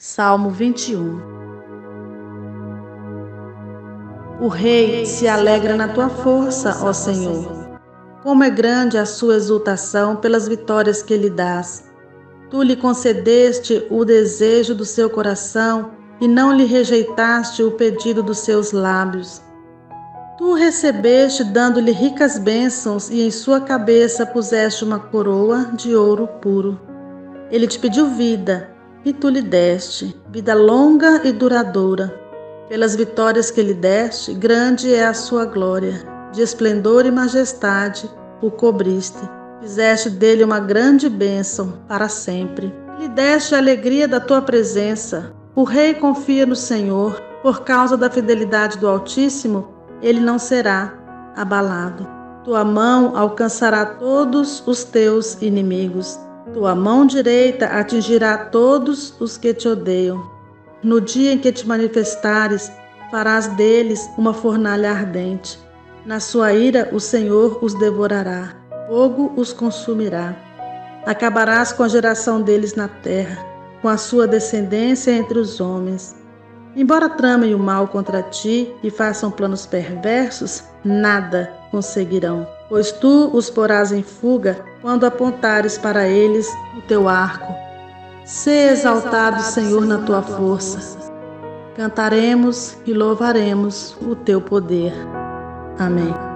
Salmo 21 O rei se alegra na tua força, ó Senhor. Como é grande a sua exultação pelas vitórias que lhe dás. Tu lhe concedeste o desejo do seu coração e não lhe rejeitaste o pedido dos seus lábios. Tu o recebeste dando-lhe ricas bênçãos e em sua cabeça puseste uma coroa de ouro puro. Ele te pediu vida e tu lhe deste, vida longa e duradoura. Pelas vitórias que lhe deste, grande é a sua glória, de esplendor e majestade o cobriste. Fizeste dele uma grande bênção para sempre. Lhe deste a alegria da tua presença. O rei confia no Senhor, por causa da fidelidade do Altíssimo, ele não será abalado. Tua mão alcançará todos os teus inimigos. Tua mão direita atingirá todos os que te odeiam. No dia em que te manifestares, farás deles uma fornalha ardente. Na sua ira, o Senhor os devorará, fogo os consumirá. Acabarás com a geração deles na terra, com a sua descendência entre os homens. Embora tramem o mal contra ti e façam planos perversos, nada conseguirão, pois tu os porás em fuga quando apontares para eles o teu arco. Sê exaltado, Senhor, na tua força. Cantaremos e louvaremos o teu poder. Amém.